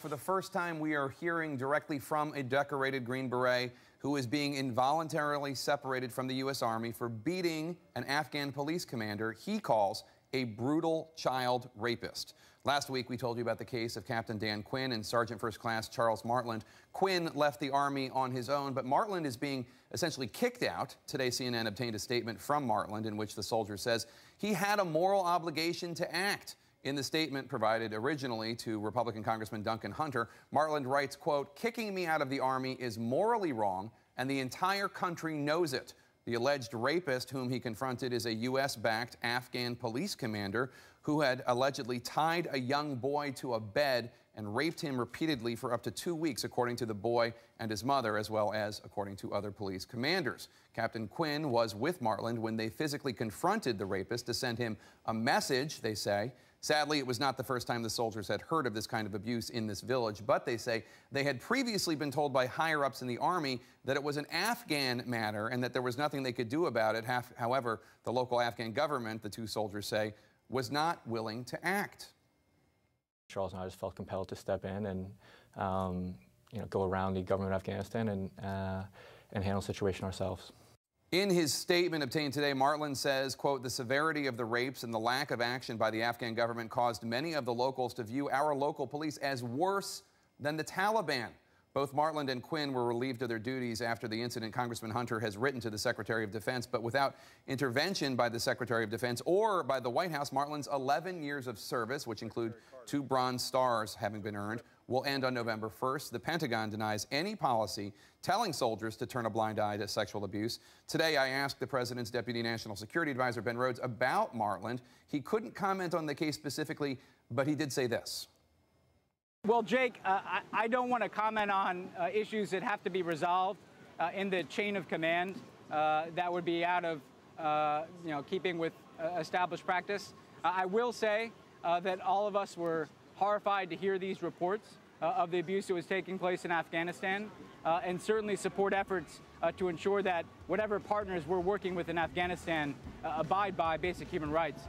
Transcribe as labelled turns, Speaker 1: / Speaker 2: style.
Speaker 1: For the first time, we are hearing directly from a decorated Green Beret who is being involuntarily separated from the U.S. Army for beating an Afghan police commander he calls a brutal child rapist. Last week, we told you about the case of Captain Dan Quinn and Sergeant First Class Charles Martland. Quinn left the Army on his own, but Martland is being essentially kicked out. Today, CNN obtained a statement from Martland in which the soldier says he had a moral obligation to act. In the statement provided originally to Republican Congressman Duncan Hunter, Martland writes, quote, kicking me out of the Army is morally wrong, and the entire country knows it. The alleged rapist whom he confronted is a U.S.-backed Afghan police commander who had allegedly tied a young boy to a bed and raped him repeatedly for up to two weeks, according to the boy and his mother, as well as according to other police commanders. Captain Quinn was with Martland when they physically confronted the rapist to send him a message, they say. Sadly, it was not the first time the soldiers had heard of this kind of abuse in this village, but they say they had previously been told by higher ups in the Army that it was an Afghan matter and that there was nothing they could do about it. However, the local Afghan government, the two soldiers say, was not willing to act.
Speaker 2: Charles and I just felt compelled to step in and um, you know, go around the government of Afghanistan and, uh, and handle the situation ourselves.
Speaker 1: In his statement obtained today, Martland says, quote, the severity of the rapes and the lack of action by the Afghan government caused many of the locals to view our local police as worse than the Taliban. Both Martland and Quinn were relieved of their duties after the incident. Congressman Hunter has written to the Secretary of Defense, but without intervention by the Secretary of Defense or by the White House, Martland's 11 years of service, which include two Bronze Stars having been earned, will end on November 1st. The Pentagon denies any policy telling soldiers to turn a blind eye to sexual abuse. Today, I asked the president's deputy national security advisor, Ben Rhodes, about Martland. He couldn't comment on the case specifically, but he did say this.
Speaker 3: Well, Jake, uh, I, I, don't want to comment on uh, issues that have to be resolved uh, in the chain of command. Uh, that would be out of, uh, you know, keeping with uh, established practice. I will say that all of us were horrified to hear these reports of the abuse that was taking place in Afghanistan, and certainly support efforts to ensure that whatever partners we're working with in Afghanistan abide by basic human rights.